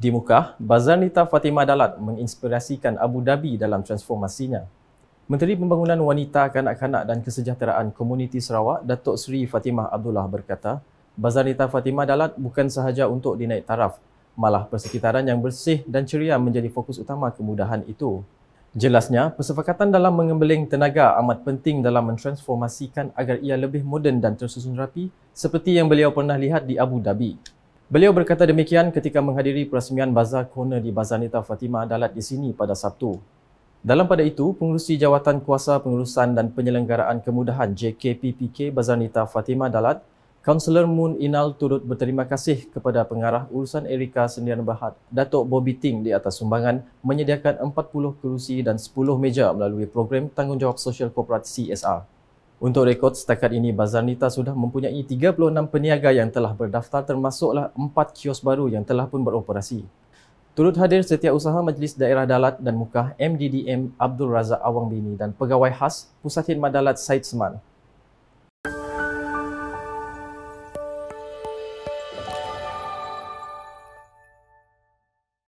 Di Mukah, Bazar Nita Fatimah Dalat menginspirasikan Abu Dhabi dalam transformasinya. Menteri Pembangunan Wanita, Kanak-kanak dan Kesejahteraan Komuniti Sarawak, Datuk Seri Fatimah Abdullah berkata, Bazar Nita Fatimah Dalat bukan sahaja untuk dinaik taraf, malah persekitaran yang bersih dan ceria menjadi fokus utama kemudahan itu. Jelasnya, persepakatan dalam mengembeling tenaga amat penting dalam mentransformasikan agar ia lebih moden dan tersusun rapi seperti yang beliau pernah lihat di Abu Dhabi. Beliau berkata demikian ketika menghadiri perasmian Bazar Corner di Bazar Nita Fatimah Dalat di sini pada Sabtu. Dalam pada itu, pengurusi Jawatan Kuasa Pengurusan dan Penyelenggaraan Kemudahan JKPPK Bazar Nita Fatimah Dalat, Kaunselor Moon Inal turut berterima kasih kepada pengarah urusan Erika Sendian Berhad, Datuk Bobby Ting di atas sumbangan menyediakan 40 kerusi dan 10 meja melalui program Tanggungjawab Sosial Kooperatif CSR. Untuk rekod, setakat ini Bazar Nita sudah mempunyai 36 peniaga yang telah berdaftar termasuklah 4 kios baru yang telah pun beroperasi. Turut hadir Setiausaha Majlis Daerah Dalat dan Mukah MDDM Abdul Razak Awang Bini dan Pegawai Khas Pusat Khidmat Dalat Said Seman.